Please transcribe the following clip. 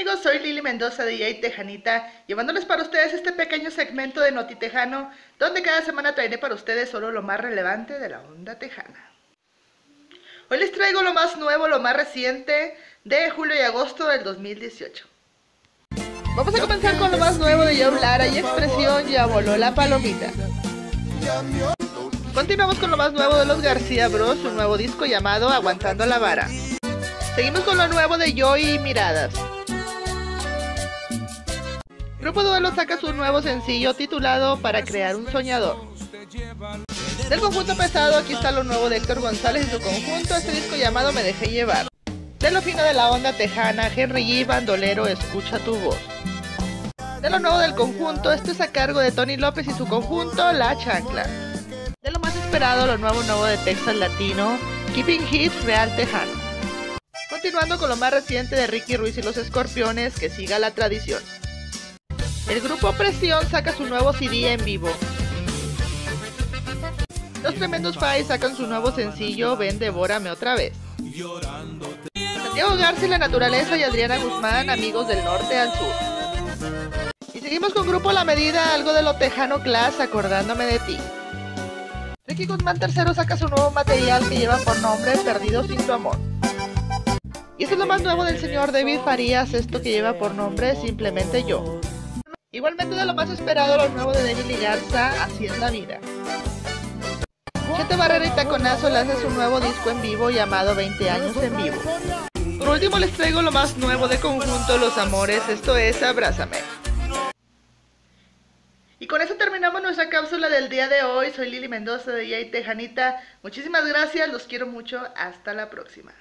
amigos? Soy Lili Mendoza de DJ Tejanita, llevándoles para ustedes este pequeño segmento de Noti Tejano, donde cada semana traeré para ustedes solo lo más relevante de la onda tejana. Hoy les traigo lo más nuevo, lo más reciente de julio y agosto del 2018. Vamos a comenzar con lo más nuevo de Joe Lara y Expresión Ya voló la palomita. Continuamos con lo más nuevo de los García Bros, un nuevo disco llamado Aguantando la Vara. Seguimos con lo nuevo de Joy y Miradas. Grupo Duelo saca su nuevo sencillo titulado Para crear un soñador. Del conjunto pesado, aquí está lo nuevo de Héctor González y su conjunto, este disco llamado Me dejé llevar. De lo fino de la onda tejana, Henry G. Bandolero, escucha tu voz. De lo nuevo del conjunto, esto es a cargo de Tony López y su conjunto, La Chancla. De lo más esperado, lo nuevo nuevo de Texas Latino, Keeping Hits Real Tejano. Continuando con lo más reciente de Ricky Ruiz y los Escorpiones, que siga la tradición. El grupo Presión saca su nuevo CD en vivo. Los Tremendos Five sacan su nuevo sencillo Ven, devórame otra vez. Santiago García, La Naturaleza y Adriana Guzmán, amigos del norte al sur. Y seguimos con Grupo La Medida, algo de lo tejano class, acordándome de ti. Ricky Guzmán III saca su nuevo material que lleva por nombre Perdido sin tu amor. Y esto es lo más nuevo del señor David Farías, esto que lleva por nombre Simplemente Yo. Igualmente de lo más esperado, lo nuevo de Denny Ligarza, Así es la vida. Chete Barrera y Taconazo lanza su nuevo disco en vivo llamado 20 años en vivo. Por último les traigo lo más nuevo de conjunto Los Amores, esto es Abrázame. Y con eso terminamos nuestra cápsula del día de hoy. Soy Lili Mendoza de Yay Tejanita. Muchísimas gracias, los quiero mucho. Hasta la próxima.